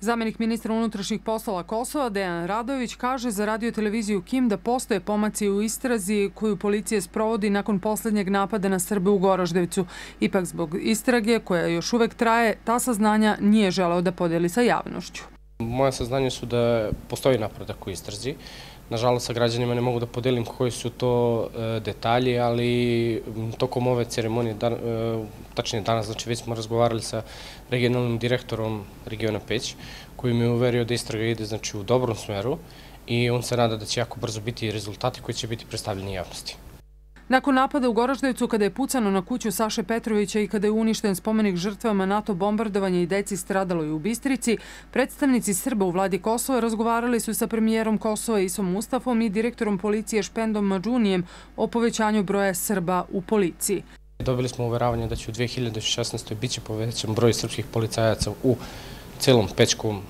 Zamenik ministra unutrašnjih poslova Kosova, Dejan Radović, kaže za radio televiziju Kim da postoje pomaci u istrazi koju policija sprovodi nakon posljednjeg napada na Srbe u Goroždevicu. Ipak zbog istrage, koja još uvek traje, ta saznanja nije želeo da podeli sa javnošću. Moje saznanje su da postoji napredak u istrazi. Nažalost, sa građanima ne mogu da podelim koji su to e, detalji, ali tokom ove ceremonije, e, tačnije danas, znači već smo razgovarali sa regionalnim direktorom regiona Peć, koji mi je uverio da istraga ide znači, u dobrom smeru i on se nada da će jako brzo biti rezultati koji će biti predstavljeni javnosti. Nakon napada u Goraždevcu, kada je pucano na kuću Saše Petrovića i kada je uništen spomenik žrtvama NATO bombardovanja i deci stradalo i u Bistrici, predstavnici Srba u vladi Kosova razgovarali su sa premijerom Kosova Isom Mustafom i direktorom policije Špendom Mađunijem o povećanju broja Srba u policiji. Dobili smo uveravanje da će u 2016. biti povećan broj srpskih policajaca u celom Pečkom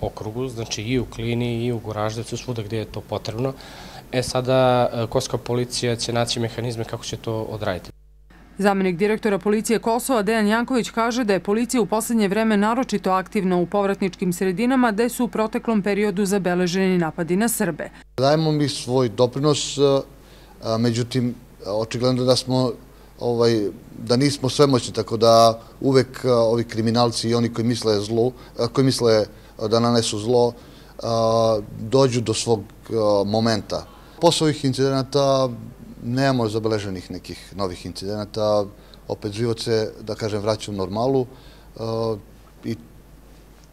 okrugu, znači i u Klini i u Goraždevcu, svuda gdje je to potrebno. E sada e, Koska policija će naći mehanizme kako će to odraditi. Zamenik direktora policije Kosova Dejan Janković kaže da je policija u posljednje vreme naročito aktivna u povratničkim sredinama gde su u proteklom periodu zabeleženi napadi na Srbe. Dajemo mi svoj doprinos, e, međutim, očigledno da smo ovaj, da nismo svemoćni, tako da uvek ovi kriminalci i oni koji misle zlo, koji misle da nanesu zlo, dođu do svog momenta. Posle ovih incidenata nemamo zabeleženih nekih novih incidenata. Opet život se, da kažem, vraća u normalu i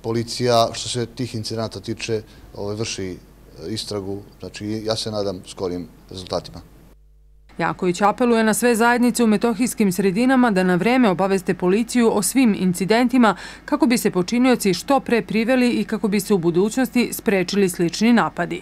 policija, što se tih incidenata tiče, ovaj, vrši istragu. Znači, ja se nadam skorim rezultatima. Jaković apeluje na sve zajednice u metohijskim sredinama da na vreme obaveste policiju o svim incidentima kako bi se počinioci što pre priveli i kako bi se u budućnosti sprečili slični napadi.